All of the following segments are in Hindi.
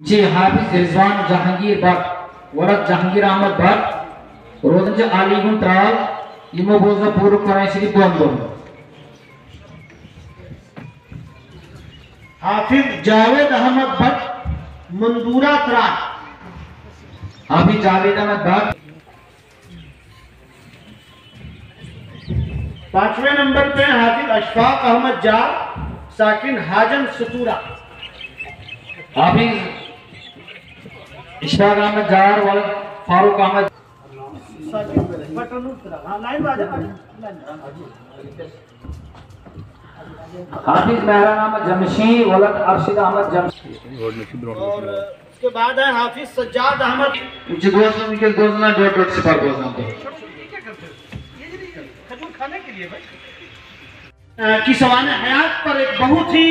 जी हाफिज रिजवान जहांगीर भट्ट वरद जहांगीर अहमद भट्ट रोजन अली गुन त्राल यमो बोजन पूर्व कुरान शरीफ दोन हाफिज जावेद अहमद भट्ट मंदूरा त्राल हाफिज जावेद अहमद भट्ट पाँचवें नंबर पे हाफिज अशफाक अहमद जा साकिन हाजन सतूरा। हाफिज इशफाक अहमद जार वरद फारूक अहमद। हाफिज मेहरान अहमद जमशी वलद अरशद अहमद जमशी। और उसके बाद है हाफिज सज्जाद अहमद। उनके गोश्त उनके गोश्त ना डॉट डॉट से पर ना तो अ, की सवान हयात पर एक बहुत ही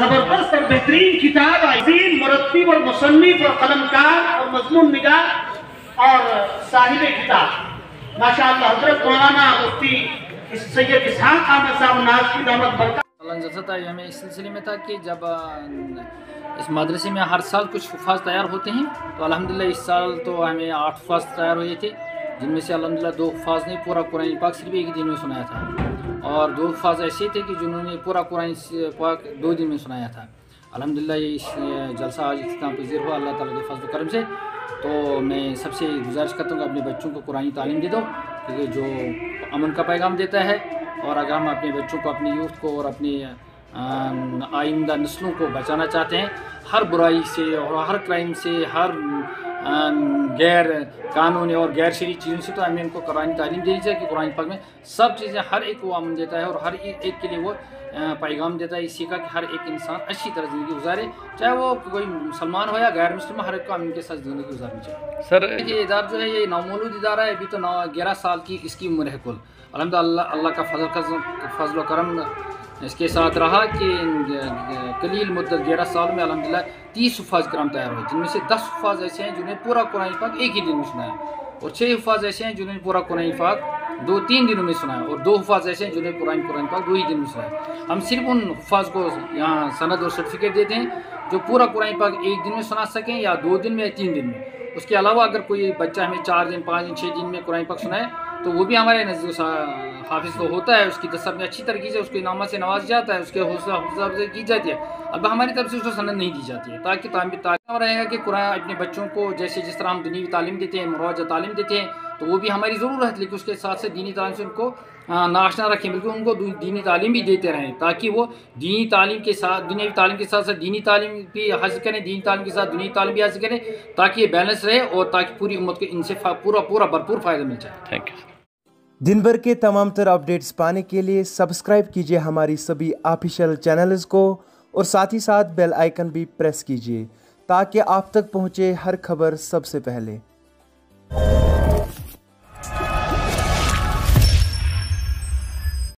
ज़बरदस्त और बेहतरीन किताब अजीम मुरतब और मुसन्निफ और कलमकार और मजमून निगार और साहिब किताब माशा हज़रत मौलाना मुफ्ती सैयद इसहाक अहमद साहब नाज की दामत बरकत जलसा हमें इस सिलसिले में था कि जब इस मदरसे में हर साल कुछ हुफाज तैयार होते हैं तो अल्हम्दुलिल्लाह इस साल तो हमें आठ हुफाज तैयार हुए थे, जिनमें से अल्हम्दुलिल्लाह दो हुफाज ने पूरा कुरान पाक सिर्फ़ एक दिन में सुनाया था। और दो हुफाज ऐसे थे कि जिन्होंने पूरा कुरान पाक दो दिन में सुनाया था। अल्हम्दुलिल्लाह, ये जलसा आज इख्ताम पजीर हुआ, अल्लाह ताला के फजल करम से। तो मैं सबसे गुजारिश करता हूँ कि अपने बच्चों को कुरानी तालीम दे दो, क्योंकि जो अमन का पैगाम देता है, और अगर हम अपने बच्चों को, अपनी यूथ को और अपनी आइंदा नस्लों को बचाना चाहते हैं। हर बुराई से और हर क्राइम से हर गैर कानूनी और गैर शरी चीज़ों से तो हमें इनको कुरानी तालीम देनी चाहिए कि कुरान पाक में सब चीज़ें हर एक को अमन देता है और हर एक के लिए वो पैगाम देता है इसी का कि हर एक इंसान अच्छी तरह ज़िंदगी गुजारे चाहे वो कोई मुसलमान हो या गैर मुस्लिम हर एक को अमन के साथ ज़िंदगी गुजारनी चाहिए। सर ये इदारा जो है ये नौमूलूद इदारा है अभी तो नौ ग्यारह साल की इसकी उम्र है कुल। अलहमदिल्ला अल्लाह का फजल का फजल करम इसके साथ रहा कि, कलील मुद्दत ग्यारह साल में अलहमदिल्ला तीस हफाज कराम तैयार हुए, जिनमें से दस हफाज ऐसे हैं जिन्हें पूरा कुरान पाक एक ही दिन में सुनाया और छः हफाज ऐसे हैं जिन्होंने पूरा कुरान पाक दो तीन दिनों में सुनाया और दो हफाज ऐसे हैं जिन्हें पुरान कुरान पाक दो ही दिन में सुनाया हम सिर्फ़ उन हफाज को यहाँ सनद और सर्टिफिकेट देते हैं जो पूरा कुरान पाक एक दिन में सुना सकें या दो दिन में या तीन दिन में। उसके अलावा अगर कोई बच्चा हमें चार दिन, पाँच दिन छः दिन में कुरान पाक सुनाए तो वो भी हमारे नज़दीक हाफिज़ तो होता है, उसकी में अच्छी तरीके से उसको इनामा से नवाज़ जाता है, उसके हौसला हौसला अफजाई की जाती है। अब हमारी तरफ़ से उसको सनद नहीं दी जाती है, ताकि तालीम रहेगा कि कुरान अपने बच्चों को जैसे जिस तरह हम दुनिया तालीम देते हैं मुरवजा तालीम देते हैं तो वो भी हमारी ज़रूरत है, लेकिन उसके साथ से दीनी तालीम से उनको नाशना रखें, बल्कि उनको दीनी तालीम भी देते रहें, ताकि वो दीनी तालीम के साथ दुनियावी तालीम के साथ साथ दीनी तालीम भी हासिल करें, दीनी तालीम के साथ दुनिया तालीम भी हासिल करें, ताकि ये बैलेंस रहे और ताकि पूरी उम्मत को इनसे पूरा पूरा भरपूर फ़ायदा मिल जाए। थैंक यू दिन भर के तमाम तर अपडेट्स पाने के लिए सब्सक्राइब कीजिए हमारी सभी ऑफिशियल चैनल्स को और साथ ही साथ बेल आइकन भी प्रेस कीजिए ताकि आप तक पहुँचे हर खबर सबसे पहले।